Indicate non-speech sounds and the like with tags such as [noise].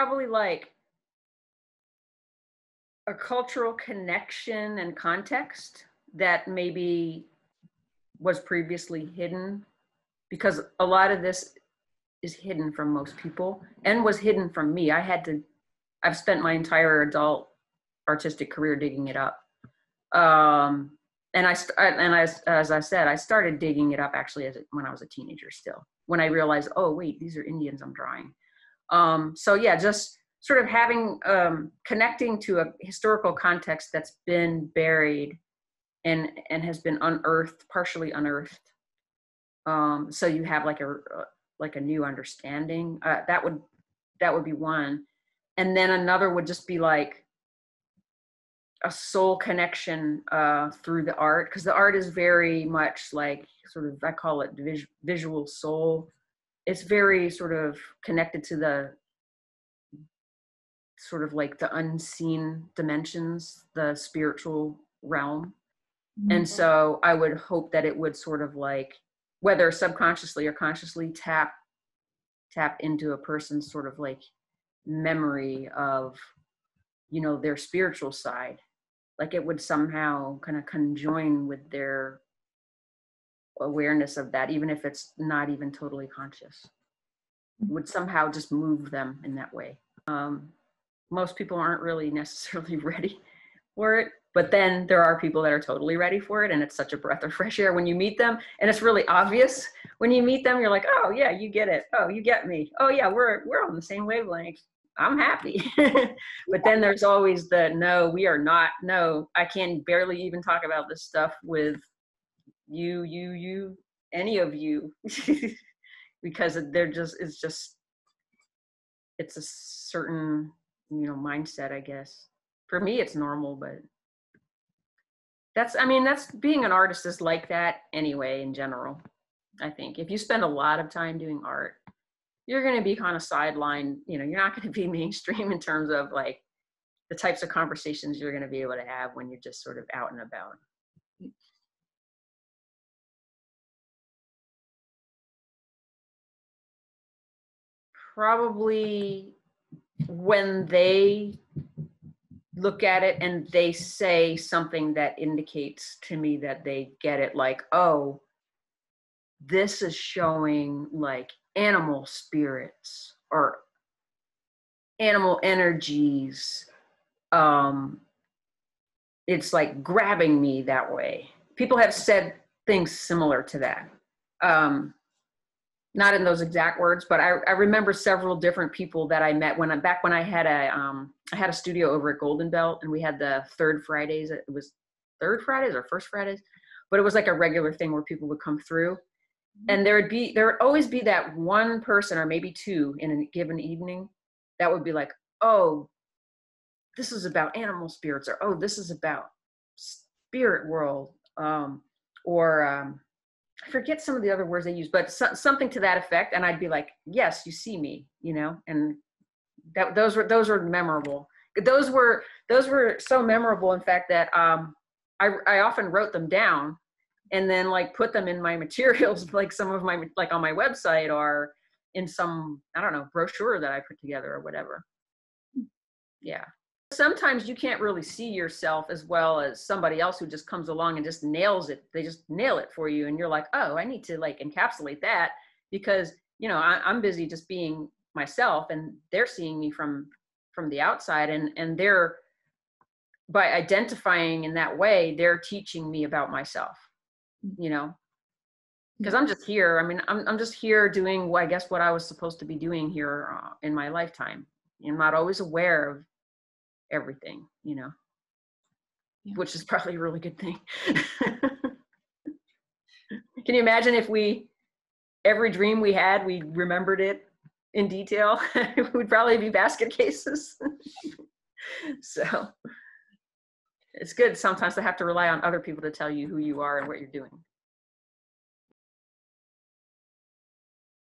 probably like a cultural connection and context that maybe was previously hidden because a lot of this is hidden from most people and was hidden from me. I had to, I've spent my entire adult artistic career digging it up. Um, and I, and I, as I said, I started digging it up actually as when I was a teenager still, when I realized, oh, wait, these are Indians I'm drawing. Um, so yeah, just sort of having, um, connecting to a historical context that's been buried and, and has been unearthed, partially unearthed. Um, so you have like a, like a new understanding. Uh, that would that would be one. And then another would just be like a soul connection uh, through the art because the art is very much like sort of i call it vis- visual soul it's very sort of connected to the sort of like the unseen dimensions the spiritual realm mm-hmm. and so i would hope that it would sort of like whether subconsciously or consciously tap tap into a person's sort of like memory of you know their spiritual side like it would somehow kind of conjoin with their awareness of that even if it's not even totally conscious would somehow just move them in that way. Um, most people aren't really [laughs] necessarily ready for it but then there are people that are totally ready for it and it's such a breath of fresh air when you meet them and it's really obvious when you meet them you're like oh yeah you get it. Oh you get me. Oh yeah we're we're on the same wavelength. I'm happy. [laughs] But then there's always the no we are not. No i can barely even talk about this stuff with you you you any of you [laughs] because they're just it's just it's a certain you know mindset i guess. For me it's normal but that's i mean that's being an artist is like that anyway in general i think. If you spend a lot of time doing art you're going to be kind of sidelined you know you're not going to be [laughs] mainstream in terms of like the types of conversations you're going to be able to have when you're just sort of out and about probably when they look at it and they say something that indicates to me that they get it like oh this is showing like animal spirits or animal energies um it's like grabbing me that way. People have said things similar to that. Um not in those exact words, but I, I remember several different people that I met when I back when I had a um, I had a studio over at Golden Belt and we had the third Fridays. It was third Fridays or first Fridays, but it was like a regular thing where people would come through, mm-hmm. and there would be there would always be that one person or maybe two in a given evening that would be like, oh, this is about animal spirits, or oh, this is about spirit world, um, or um, forget some of the other words they use, but so, something to that effect. And I'd be like, yes, you see me, you know, and that those were, those were memorable. Those were, those were so memorable. In fact, that, um, I, I often wrote them down and then like put them in my [laughs] materials, like some of my, like on my website or in some, I don't know, brochure that I put together or whatever. Yeah sometimes you can't really see yourself as well as somebody else who just comes along and just nails it they just nail it for you and you're like oh i need to like encapsulate that because you know I, i'm busy just being myself and they're seeing me from from the outside and and they're by identifying in that way they're teaching me about myself you know? Because i'm just here i mean I'm, I'm just here doing i guess what i was supposed to be doing here uh, in my lifetime i'm not always aware of everything, you know, yeah. which is probably a really good thing. [laughs] Can you imagine if we, every dream we had, we remembered it in detail? [laughs] We'd probably be basket cases. [laughs] so it's good sometimes to have to rely on other people to tell you who you are and what you're doing.